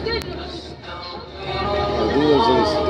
I do this?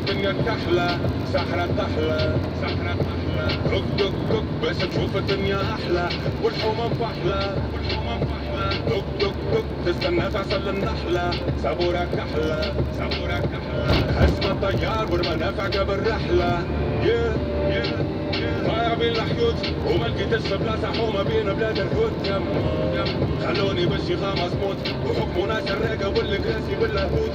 الدنيا تحلى سحرة تحلى سحرة تحلى. دق دق دق بس تشوف الدنيا أحلى. والحومة فحلة والحومة فحلة دق دق دق تستنى تعسل النحلة. سابورة كحلة سابورة كحلة اسمى الطيار والمنافع قبل رحلة. يا يا يا ضايع بين الحيوت وما لقيتش بلاصة حومة بين بلاد يم خلوني بالشيخة مصموت وحكموا ناس الراقة والكراسي باللاهوت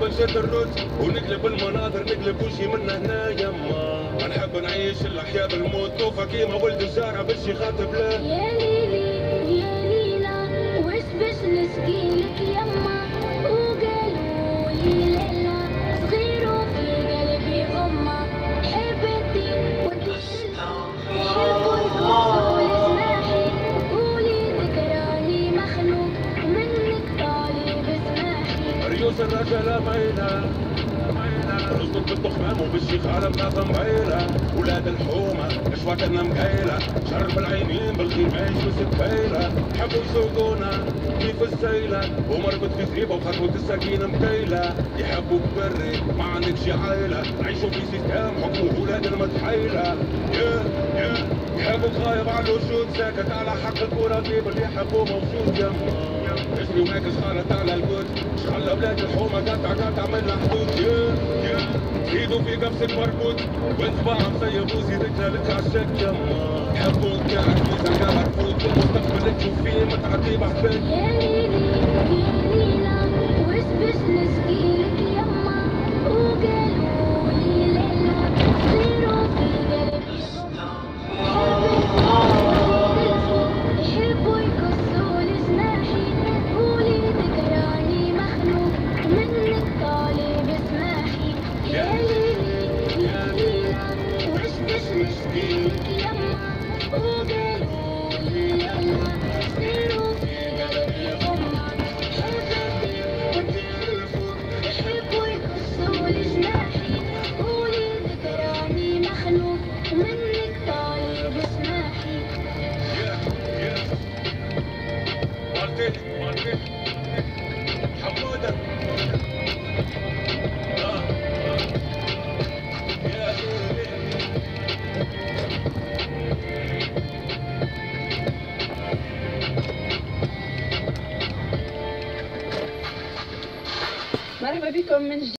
نحب نشد الروت ونقلب المناظر نقلب وشي من هنا يما. ما نحب نعيش الأحياء بالموت توفى كيما ولد الزارع بالشيخات بلا يا ريوس الرجالة ميلة رزقك بالتخمام وبالشيخ عالم ناظم ولاد الحومة اشواكنا مقيلة شرب العينين بالغيماش وستفيلة حبوا يسوقونا كيف السيلة ومربط في زريبة وخطوة السكينة مكيلة يحبوك بري ما عندكش عيلة نعيشوا في سيستم حكمه ولاد المتحيلة يا يا يحبوك غايب على الوجود ساكت على حق الكراتيب اللي يحبوه موجود. يما اسمي وماكس خالط على الجود شخلى بلاد الحومة قطع قطع من الحدود. يا يا زيدوا في قفصك مربوط وانصباع مسيب وزيد رجالك عالشك يما يحبوك يا عزيز يا مرفوض المستقبل تشوف فيه متعدي بحبك يا ليلي يا ليلى already comments